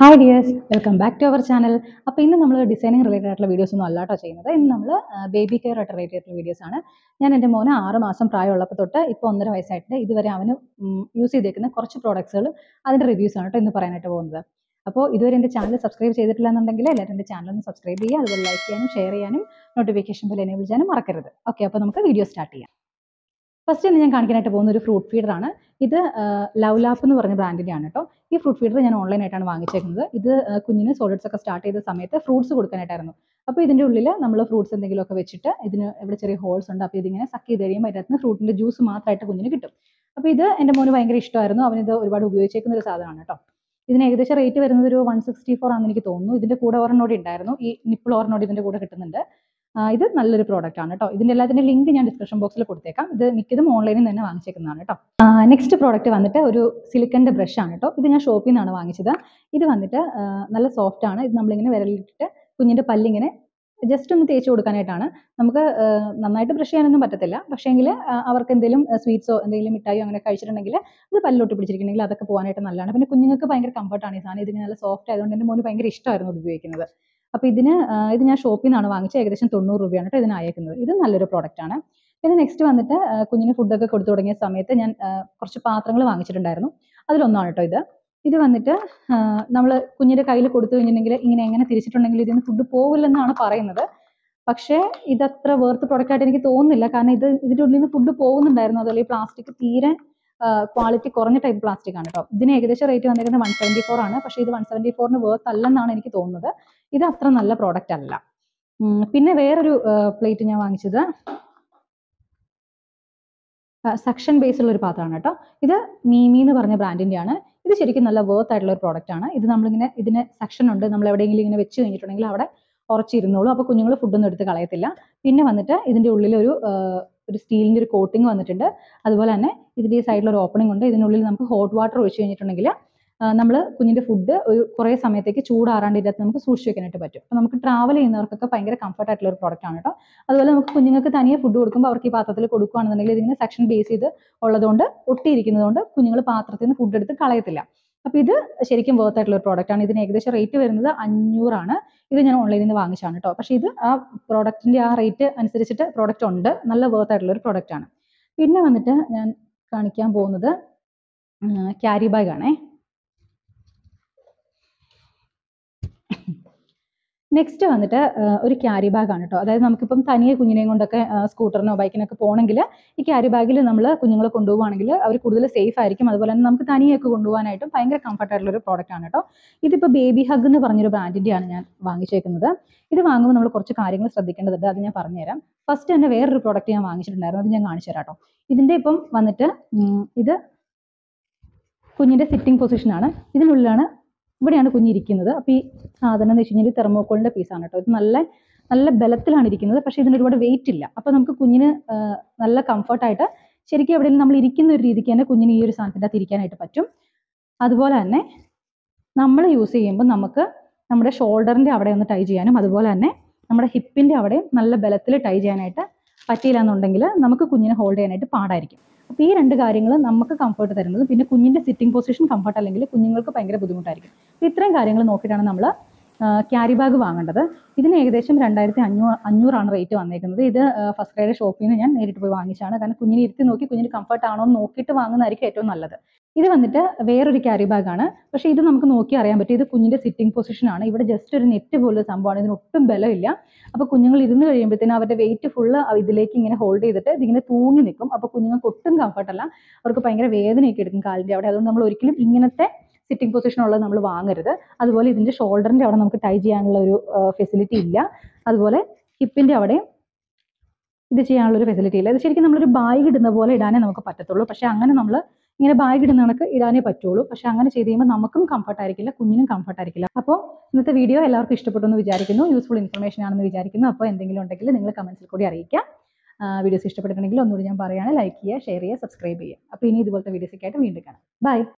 Hi dears welcome back to our channel അപ്പോൾ ഇന്ന് നമ്മൾ ഡിസൈനിങ് റിലേറ്റഡ് ആയിട്ടുള്ള വീഡിയോസ് ഒന്നും അല്ലാട്ടോ ചെയ്യുന്നത്. ഇന്ന് നമ്മൾ ബേബി കെയർ ആയിട്ട് റിലേറ്റഡ് വീഡിയോസ് ആണ്. ഞാൻ എന്റെ മോനെ ആറ് മാസം പ്രായമുള്ളപ്പോൾ തൊട്ട് ഇപ്പോൾ ഒന്നര വയസ്സായിട്ട് ഇതുവരെ അവന് യൂസ് ചെയ്തേക്കുന്ന കുറച്ച് പ്രോഡക്ട്സുകൾ അതിന്റെ റിവ്യൂസ് ആണ് കേട്ടോ ഇന്ന് പറയാനായിട്ട് പോകുന്നത്. അപ്പോൾ ഇതുവരെ എന്റെ ചാനൽ സബ്സ്ക്രൈബ് ചെയ്തിട്ടില്ല എന്നുണ്ടെങ്കിൽ എല്ലാവരും എന്റെ ചാനൽ ഒന്ന് സബ്സ്ക്രൈബ് ചെയ്യുക. അതുപോലെ ലൈക്ക് ചെയ്യാനും ഷെയർ ചെയ്യാനും നോട്ടിഫിക്കേഷൻ ബെൽ എനേബിൾ ചെയ്യാനും മറക്കരുത്. ഓക്കെ അപ്പോൾ നമുക്ക് വീഡിയോ സ്റ്റാർട്ട് ചെയ്യാം. ഫസ്റ്റ് ഇന്ന് ഞാൻ കാണിക്കാനായിട്ട് പോകുന്ന ഒരു ഫ്രൂട്ട് ഫീഡറാണ് ഇത് ലവ് ലാപ്പ് എന്ന് പറഞ്ഞ ബ്രാൻഡിന്റെ ആണ് കേട്ടോ ഈ ഫ്രൂട്ട് ഫീഡർ ഞാൻ ഓൺലൈനായിട്ടാണ് വാങ്ങിച്ചേക്കുന്നത്. ഇത് കുഞ്ഞിന് സോളിഡ്സ് ഒക്കെ സ്റ്റാർട്ട് ചെയ്ത സമയത്ത് ഫ്രൂട്ട്സ് കൊടുക്കാനായിട്ടായിരുന്നു. അപ്പോൾ ഇതിന്റെ ഉള്ളിൽ നമ്മൾ ഫ്രൂട്ട്സ് എന്തെങ്കിലുമൊക്കെ വെച്ചിട്ട് ഇതിന് ഇവിടെ ചെറിയ ഹോൾസ് ഉണ്ട്. അപ്പോൾ ഇതിങ്ങനെ സക്ക് ചെയ്ത് കഴിയുമ്പോൾ അതിനകത്ത് ഫ്രൂട്ടിന്റെ ജ്യൂസ് മാത്രമായിട്ട് കുഞ്ഞിന് കിട്ടും. അപ്പോൾ ഇത് എന്റെ മോന് ഭയങ്കര ഇഷ്ടമായിരുന്നു. അവനിത് ഒരുപാട് ഉപയോഗിച്ചേക്കുന്ന ഒരു സാധനമാണ് കേട്ടോ. ഇതിന് ഏകദേശം റേറ്റ് വരുന്നത് ഒരു വൺ സിക്സ്റ്റി ഫോർ ആണെന്ന് എനിക്ക് തോന്നുന്നു. ഇതിന്റെ കൂടെ ഒരെണ്ണോടെ ഉണ്ടായിരുന്നു. ഈ നിപ്പിൾ ഒരെണ്ണോടെ ഇതിന്റെ കൂടെ കിട്ടുന്നുണ്ട്. ഇത് നല്ലൊരു പ്രോഡക്റ്റ് ആണ് കേട്ടോ. ഇതിന്റെ എല്ലാത്തിന്റെ ലിങ്ക് ഞാൻ ഡിസ്ക്രിപ്ഷൻ ബോക്സിൽ കൊടുത്തേക്കാം. ഇത് മിക്കതും ഓൺലൈനിൽ തന്നെ വാങ്ങിച്ചേക്കുന്നതാണ് കേട്ടോ. നെക്സ്റ്റ് പ്രോഡക്റ്റ് വന്നിട്ട് ഒരു സിലിക്കന്റെ ബ്രഷ് ആണ് കേട്ടോ. ഇത് ഞാൻ ഷോപ്പിൽ നിന്നാണ് വാങ്ങിച്ചത്. ഇത് വന്നിട്ട് നല്ല സോഫ്റ്റ് ആണ്. ഇത് നമ്മളിങ്ങനെ വിരലിട്ടിട്ട് കുഞ്ഞിന്റെ പല്ലിങ്ങനെ ജസ്റ്റ് ഒന്ന് തേച്ച് കൊടുക്കാനായിട്ടാണ്. നമുക്ക് നന്നായിട്ട് ബ്രഷ് ചെയ്യാനൊന്നും പറ്റത്തില്ല. പക്ഷേങ്കിൽ അവർക്ക് എന്തെങ്കിലും സ്വീറ്റ്സോ എന്തെങ്കിലും മിഠായിയോ അങ്ങനെ കഴിച്ചിട്ടുണ്ടെങ്കിൽ അത് പല്ലിലോട്ട് പിടിച്ചിരിക്കണമെങ്കിൽ അതൊക്കെ പോകാനായിട്ട് നല്ലതാണ്. പിന്നെ കുഞ്ഞുങ്ങൾക്ക് ഭയങ്കര കംഫർട്ടാണ് ഈ സാധനം. ഇതിന് നല്ല സോഫ്റ്റ് ആയതുകൊണ്ട് എന്റെ മോന് ഭയങ്കര ഇഷ്ടമായിരുന്നു ഇത് ഉപയോഗിക്കുന്നത്. അപ്പോൾ ഇതിന് ഇത് ഞാൻ ഷോപ്പിൽ നിന്നാണ് വാങ്ങിച്ചത്. ഏകദേശം തൊണ്ണൂറ് രൂപയാണ് കേട്ടോ ഇതിന് അയക്കുന്നത് ഇത് നല്ലൊരു പ്രോഡക്റ്റ് ആണ്. പിന്നെ നെക്സ്റ്റ് വന്നിട്ട് കുഞ്ഞിന് ഫുഡൊക്കെ കൊടുത്തു തുടങ്ങിയ സമയത്ത് ഞാൻ കുറച്ച് പാത്രങ്ങൾ വാങ്ങിച്ചിട്ടുണ്ടായിരുന്നു. അതിലൊന്നാണ് കേട്ടോ ഇത്. ഇത് വന്നിട്ട് നമ്മൾ കുഞ്ഞിന്റെ കയ്യിൽ കൊടുത്തു കഴിഞ്ഞിട്ടുണ്ടെങ്കിൽ ഇങ്ങനെ എങ്ങനെ തിരിച്ചിട്ടുണ്ടെങ്കിൽ ഇതിന് ഫുഡ് പോകില്ലെന്നാണ് പറയുന്നത്. പക്ഷേ ഇതത്ര വേർത്ത് പ്രൊഡക്റ്റ് ആയിട്ട് എനിക്ക് തോന്നുന്നില്ല. കാരണം ഇത് ഇതിന്റെ ഉള്ളിൽ നിന്ന് ഫുഡ് പോകുന്നുണ്ടായിരുന്നു. അതുപോലെ ഈ പ്ലാസ്റ്റിക് തീരെ ക്വാളിറ്റി കുറഞ്ഞ ടൈപ്പ് പ്ലാസ്റ്റിക് ആണ് കേട്ടോ ഇതിന് ഏകദേശം റേറ്റ് വന്നിരിക്കുന്നത് വൺ സെവന്റി ഫോർ ആണ്. പക്ഷേ ഇത് വൺ സെവന്റി ഫോറിന് വേർത്ത് അല്ലെന്നാണ് എനിക്ക് തോന്നുന്നത്. ഇത് അത്ര നല്ല പ്രോഡക്റ്റ് അല്ല. പിന്നെ വേറൊരു പ്ലേറ്റ് ഞാൻ വാങ്ങിച്ചത് സെക്ഷൻ ബേസ് ഉള്ള ഒരു പാത്രമാണ് കേട്ടോ ഇത് മീമി എന്ന് പറഞ്ഞ ബ്രാൻഡിന്റെ ആണ്. ഇത് ശരിക്കും നല്ല വർത്ത് ആയിട്ടുള്ള ഒരു പ്രോഡക്റ്റ് ആണ്. ഇത് നമ്മളിങ്ങനെ ഇതിന് സെക്ഷൻ ഉണ്ട്. നമ്മൾ എവിടെയെങ്കിലും ഇങ്ങനെ വെച്ച് കഴിഞ്ഞിട്ടുണ്ടെങ്കിൽ അവിടെ ഉറച്ചിരുന്നോളൂ. അപ്പോൾ കുഞ്ഞുങ്ങൾ ഫുഡൊന്നും എടുത്ത് കളയത്തില്ല. പിന്നെ വന്നിട്ട് ഇതിന്റെ ഉള്ളിൽ ഒരു ഒരു സ്റ്റീലിന്റെ ഒരു കോട്ടിംഗ് വന്നിട്ടുണ്ട്. അതുപോലെ തന്നെ ഇതിന്റെ ഈ സൈഡിൽ ഒരു ഓപ്പണിംഗ് ഉണ്ട്. ഇതിനുള്ളിൽ നമുക്ക് ഹോട്ട് വാട്ടർ ഒഴിച്ചു കഴിഞ്ഞിട്ടുണ്ടെങ്കിൽ നമ്മൾ കുഞ്ഞിന്റെ ഫുഡ് ഒരു കുറേ സമയത്തേക്ക് ചൂടാറാണ്ട് ഇതിനകത്ത് നമുക്ക് സൂക്ഷിച്ച് വെക്കാനായിട്ട് പറ്റും. അപ്പോൾ നമുക്ക് ട്രാവൽ ചെയ്യുന്നവർക്കൊക്കെ ഭയങ്കര കംഫർട്ട് ആയിട്ടുള്ള ഒരു പ്രോഡക്റ്റ് ആണ് കേട്ടോ. അതുപോലെ നമുക്ക് കുഞ്ഞുങ്ങൾക്ക് തനിയെ ഫുഡ് കൊടുക്കുമ്പോൾ അവർക്ക് ഈ പാത്രത്തിൽ കൊടുക്കുകയാണെന്നുണ്ടെങ്കിൽ ഇതിങ്ങനെ സെക്ഷൻ ബേസ് ചെയ്ത് ഉള്ളതുകൊണ്ട് ഒട്ടിയിരിക്കുന്നതുകൊണ്ട് കുഞ്ഞുങ്ങൾ പാത്രത്തിൽ നിന്ന് ഫുഡ് എടുത്ത് കളയത്തില്ല. അപ്പോൾ ഇത് ശരിക്കും വേർത്ത് ആയിട്ടുള്ള ഒരു പ്രോഡക്റ്റ് ആണ്. ഇതിന് ഏകദേശം റേറ്റ് വരുന്നത് അഞ്ഞൂറാണ്. ഇത് ഞാൻ ഓൺലൈനിൽ നിന്ന് വാങ്ങിച്ചാണ് കേട്ടോ പക്ഷേ ഇത് ആ പ്രോഡക്റ്റിന്റെ ആ റേറ്റ് അനുസരിച്ചിട്ട് പ്രോഡക്റ്റ് ഉണ്ട്. നല്ല വേർത്ത് ആയിട്ടുള്ള ഒരു പ്രോഡക്റ്റ് ആണ്. പിന്നെ വന്നിട്ട് ഞാൻ കാണിക്കാൻ പോകുന്നത് ക്യാരി ബാഗ് ആണേ. നെക്സ്റ്റ് വന്നിട്ട് ഒരു ക്യാരി ബാഗ് ആണ് കേട്ടോ അതായത് നമുക്കിപ്പം തനിയെ കുഞ്ഞിനെയും കൊണ്ടൊക്കെ സ്കൂട്ടറിനോ ബൈക്കിനൊക്കെ പോകണമെങ്കിൽ ഈ ക്യാരി ബാഗിൽ നമ്മൾ കുഞ്ഞുങ്ങളെ കൊണ്ടുപോകുകയാണെങ്കിൽ അവർ കൂടുതൽ സേഫ് ആയിരിക്കും. അതുപോലെ തന്നെ നമുക്ക് തനിയൊക്കെ കൊണ്ടുപോകാനായിട്ടും ഭയങ്കര കംഫർട്ട് ആയിട്ടുള്ള ഒരു പ്രോഡക്റ്റ് ആണ് കേട്ടോ ഇതിപ്പോൾ ബേബി ഹഗ് എന്ന് പറഞ്ഞൊരു ബ്രാൻഡിന്റെയാണ് ഞാൻ വാങ്ങിച്ചേക്കുന്നത്. ഇത് വാങ്ങുമ്പോൾ നമ്മൾ കുറച്ച് കാര്യങ്ങൾ ശ്രദ്ധിക്കേണ്ടതുണ്ട്. അത് ഞാൻ പറഞ്ഞുതരാം. ഫസ്റ്റ് തന്നെ വേറൊരു പ്രോഡക്റ്റ് ഞാൻ വാങ്ങിച്ചിട്ടുണ്ടായിരുന്നു. അത് ഞാൻ കാണിച്ചു തരാം കേട്ടോ ഇതിന്റെ ഇപ്പം വന്നിട്ട് ഇത് കുഞ്ഞിന്റെ സിറ്റിംഗ് പൊസിഷനാണ് ഇതിനുള്ളിലാണ് ഇവിടെയാണ് കുഞ്ഞിരിക്കുന്നത്. അപ്പോൾ ഈ സാധനം എന്ന് വെച്ച് കഴിഞ്ഞാൽ തെർമോക്കോളിന്റെ പീസാണ് കേട്ടോ. ഇത് നല്ല നല്ല ബലത്തിലാണ് ഇരിക്കുന്നത്. പക്ഷേ ഇതിന് ഒരുപാട് വെയിറ്റ് ഇല്ല. അപ്പോൾ നമുക്ക് കുഞ്ഞിന് നല്ല കംഫർട്ടായിട്ട് ശരിക്കും എവിടെയെങ്കിലും നമ്മൾ ഇരിക്കുന്ന ഒരു രീതിക്ക് തന്നെ കുഞ്ഞിന് ഈ ഒരു സാധനത്തിന്റെ അകത്ത് ഇരിക്കാനായിട്ട് പറ്റും. അതുപോലെ തന്നെ നമ്മൾ യൂസ് ചെയ്യുമ്പോൾ നമുക്ക് നമ്മുടെ ഷോൾഡറിന്റെ അവിടെ ഒന്ന് ടൈ ചെയ്യാനും അതുപോലെ തന്നെ നമ്മുടെ ഹിപ്പിന്റെ അവിടെ നല്ല ബലത്തിൽ ടൈ ചെയ്യാനായിട്ട് പറ്റിയില്ല എന്നുണ്ടെങ്കിൽ നമുക്ക് കുഞ്ഞിനെ ഹോൾഡ് ചെയ്യാനായിട്ട് പാടായിരിക്കും. അപ്പോൾ ഈ രണ്ട് കാര്യങ്ങൾ നമുക്ക് കംഫർട്ട് തരുന്നത്. പിന്നെ കുഞ്ഞിന്റെ സിറ്റിംഗ് പൊസിഷൻ കംഫർട്ട് അല്ലെങ്കിൽ കുഞ്ഞുങ്ങൾക്ക് ഭയങ്കര ബുദ്ധിമുട്ടായിരിക്കും. അപ്പോൾ ഇത്രയും കാര്യങ്ങൾ നോക്കിയിട്ടാണ് നമ്മൾ ക്യാരി ബാഗ് വാങ്ങേണ്ടത്. ഇതിന് ഏകദേശം രണ്ടായിരത്തി അഞ്ഞൂറ് അഞ്ഞൂറാണ് റേറ്റ് വന്നേക്കുന്നത്. ഇത് ഫസ്റ്റ് ക്രൈഡ് ഷോപ്പിൽ നിന്ന് ഞാൻ നേരിട്ട് പോയി വാങ്ങിച്ചാണ് കാരണം കുഞ്ഞിനെ ഇരുത്തി നോക്കി കുഞ്ഞിന് കംഫർട്ട് ആണോ എന്ന് നോക്കിയിട്ട് വാങ്ങുന്നതായിരിക്കും ഏറ്റവും നല്ലത്. ഇത് വന്നിട്ട് വേറൊരു ക്യാരി ബാഗ് ആണ്. പക്ഷേ ഇത് നമുക്ക് നോക്കി അറിയാൻ പറ്റും. ഇത് കുഞ്ഞിന്റെ സിറ്റിംഗ് പൊസിഷൻ ആണ്. ഇവിടെ ജസ്റ്റ് ഒരു നെറ്റ് പോലെ സംഭവമാണ്. ഇതിന് ഒട്ടും ബലമില്ല. അപ്പോൾ കുഞ്ഞുങ്ങൾ ഇരുന്ന് കഴിയുമ്പോഴത്തേനും അവരുടെ വെയിറ്റ് ഫുള്ള് ഇതിലേക്ക് ഇങ്ങനെ ഹോൾഡ് ചെയ്തിട്ട് ഇതിങ്ങനെ തൂങ്ങി നിൽക്കും. അപ്പോൾ കുഞ്ഞുങ്ങൾക്ക് ഒട്ടും കംഫർട്ടല്ല അവർക്ക് ഭയങ്കര വേദനയൊക്കെ എടുക്കും കാലിന്റെ അവിടെ. അതുകൊണ്ട് നമ്മൾ ഒരിക്കലും ഇങ്ങനത്തെ സിറ്റിംഗ് പൊസിഷൻ ഉള്ളത് നമ്മൾ വാങ്ങരുത്. അതുപോലെ ഇതിന്റെ ഷോൾഡറിന്റെ അവിടെ നമുക്ക് ടൈ ചെയ്യാനുള്ള ഒരു ഫെസിലിറ്റി ഇല്ല. അതുപോലെ ഹിപ്പിന്റെ അവിടെ ഇത് ചെയ്യാനുള്ള ഒരു ഫെസിലിറ്റി ഇല്ല. ഇത് ശരിക്കും നമ്മളൊരു ബാഗ് ഇടുന്ന പോലെ ഇടാനേ നമുക്ക് പറ്റത്തുള്ളൂ. പക്ഷേ അങ്ങനെ നമ്മൾ ഇങ്ങനെ ബാഗ് ഇടുന്ന കണക്ക് ഇടാനേ പറ്റുള്ളൂ. പക്ഷേ അങ്ങനെ ചെയ്ത് കഴിയുമ്പോൾ നമുക്കും കംഫർട്ട് ആയിരിക്കില്ല കുഞ്ഞിനും കംഫർട്ട് ആയിരിക്കില്ല. അപ്പോൾ ഇന്നത്തെ വീഡിയോ എല്ലാവർക്കും ഇഷ്ടപ്പെട്ടു എന്ന് വിചാരിക്കുന്നു. യൂസ്ഫുൾ ഇൻഫർമേഷൻ ആണെന്ന് വിചാരിക്കുന്നു. അപ്പോൾ എന്തെങ്കിലും ഉണ്ടെങ്കിൽ നിങ്ങൾ കമൻസിൽ കൂടി അറിയിക്കുക വീഡിയോസ് ഇഷ്ടപ്പെട്ടിട്ടുണ്ടെങ്കിൽ ഒന്നുകൂടി ഞാൻ പറയുകയാണ്. ലൈക്ക് ചെയ്യുക ഷെയർ ചെയ്യുക സബ്സ്ക്രൈബ് ചെയ്യുക. അപ്പോൾ ഇനി ഇതുപോലത്തെ വീഡിയോസൊക്കെ ആയിട്ട് വീണ്ടും കാണാം. ബൈ